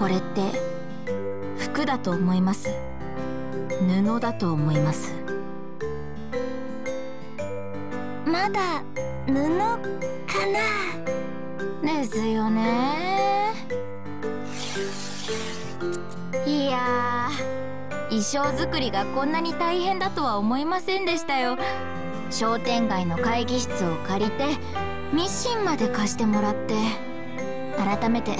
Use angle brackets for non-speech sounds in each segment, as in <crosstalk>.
これって服だと思います。布だと思います。まだ布かな？ですよね。いや衣装作りがこんなに大変だとは思いませんでしたよ。商店街の会議室を借りてミシンまで貸してもらって改めて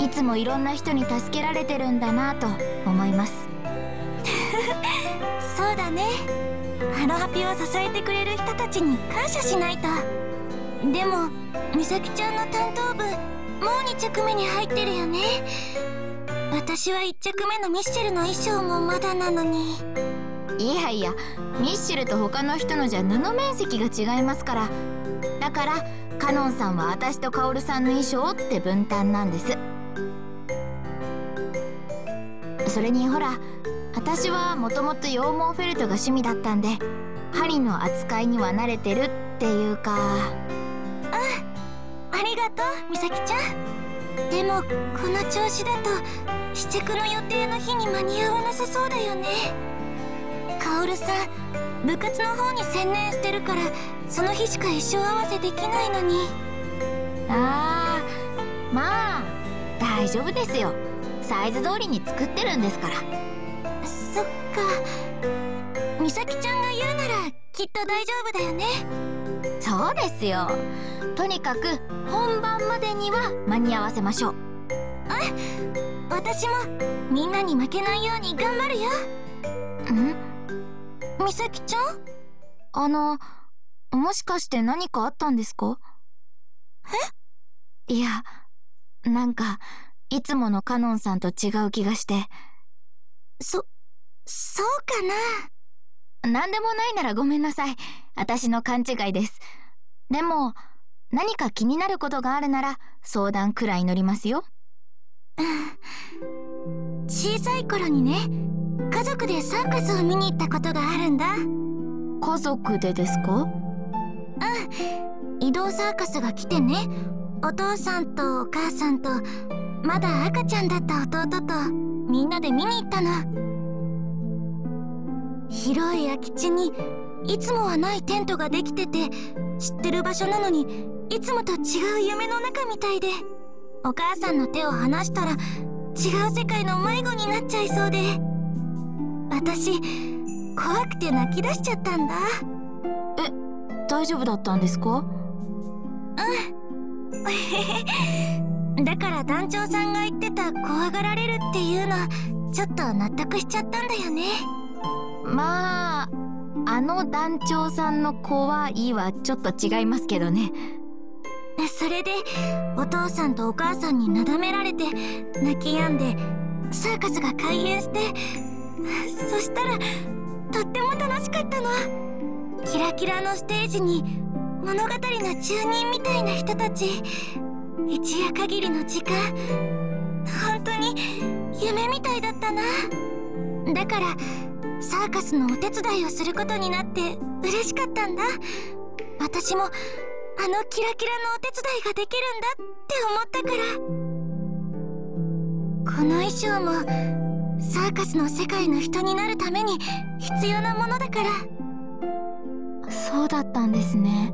いつもいろんな人に助けられてるんだなと思います。<laughs> そうだね。ハロハピを支えてくれる人たちに感謝しないと。でも美咲ちゃんの担当部もう2着目に入ってるよね。私は1着目のミッシェルの衣装もまだなのに。いやいやミッシェルと他の人のじゃ布面積が違いますから。だからカノンさんは私とカオルさんの衣装って分担なんですそれにほら私はもともと羊毛フェルトが趣味だったんで針の扱いには慣れてるっていうか。うんありがとう美咲ちゃん。でもこの調子だと試着の予定の日に間に合わなさそうだよね。カオルさん部活の方に専念してるからその日しか衣装合わせできないのに。あーまあ大丈夫ですよサイズ通りに作ってるんですから。そっか。美咲ちゃんが言うならきっと大丈夫だよね。そうですよ。とにかく本番までには間に合わせましょう。あ私もみんなに負けないように頑張るよ。ん？美咲ちゃん？あのもしかして何かあったんですか？え？いやなんかいつものカノンさんと違う気がして。そそうかな。何でもないならごめんなさい。私の勘違いです。でも何か気になることがあるなら相談くらい乗りますよ。小さい頃にね家族でサーカスを見に行ったことがあるんだ。家族でですか？うん。移動サーカスが来てねお父さんとお母さんとまだ赤ちゃんだった弟とみんなで見に行ったの。広い空き地にいつもはないテントができてて知ってる場所なのにいつもと違う夢の中みたいで。お母さんの手を離したら違う世界の迷子になっちゃいそうで。私怖くて泣き出しちゃったんだ。え大丈夫だったんですか？うんだから団長さんが言ってた怖がられるっていうのちょっと納得しちゃったんだよね。まああの団長さんの怖いはちょっと違いますけどね。それでお父さんとお母さんになだめられて泣き止んでサーカスが開園してそしたらとっても楽しかったの。キラキラのステージに物語の住人みたいな人たち一夜限りの時間。本当に夢みたいだったな。だからサーカスのお手伝いをすることになって嬉しかったんだ。私もあのキラキラのお手伝いができるんだって思ったから。この衣装もサーカスの世界の人になるために必要なものだから。そうだったんですね。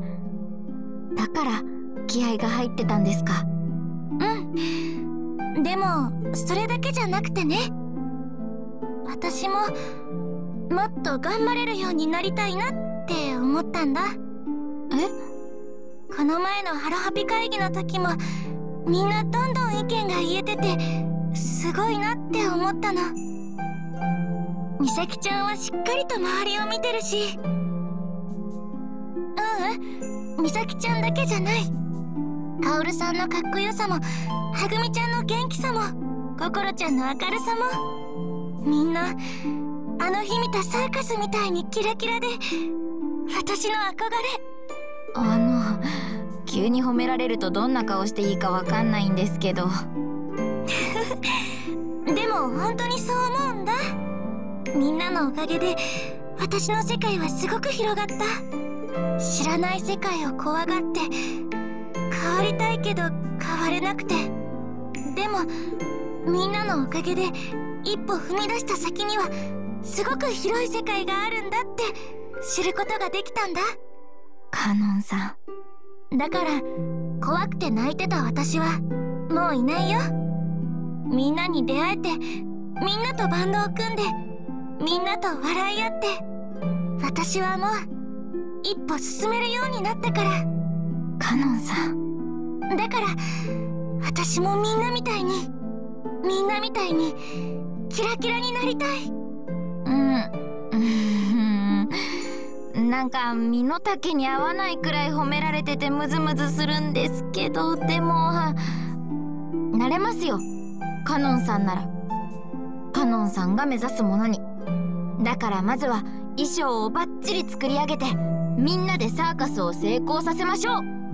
だから気合が入ってたんですか？うん。でもそれだけじゃなくてね。私ももっと頑張れるようになりたいなって思ったんだ。え？この前のハロハピ会議の時もみんなどんどん意見が言えててすごいなって思ったの。美咲ちゃんはしっかりと周りを見てるし。ううん。美咲ちゃんだけじゃないカオルさんのかっこよさもはぐみちゃんの元気さも心ちゃんの明るさもみんなあの日見たサーカスみたいにキラキラで私の憧れ。あの急に褒められるとどんな顔していいかわかんないんですけど。<laughs> でも本当にそう思うんだ。みんなのおかげで私の世界はすごく広がった。知らない世界を怖がって変わりたいけど変われなくて。でもみんなのおかげで一歩踏み出した先にはすごく広い世界があるんだって知ることができたんだ。カノンさん。だから怖くて泣いてた私はもういないよ。みんなに出会えてみんなとバンドを組んでみんなと笑い合って私はもう一歩進めるようになったから。カノンさんだから私もみんなみたいにみんなみたいにキラキラになりたい。うん <laughs> なんか身の丈に合わないくらい褒められててムズムズするんですけどでもなれますよ。カノンさんなら。カノンさんが目指すものに。だからまずは衣装をバッチリ作り上げてみんなでサーカスを成功させましょう。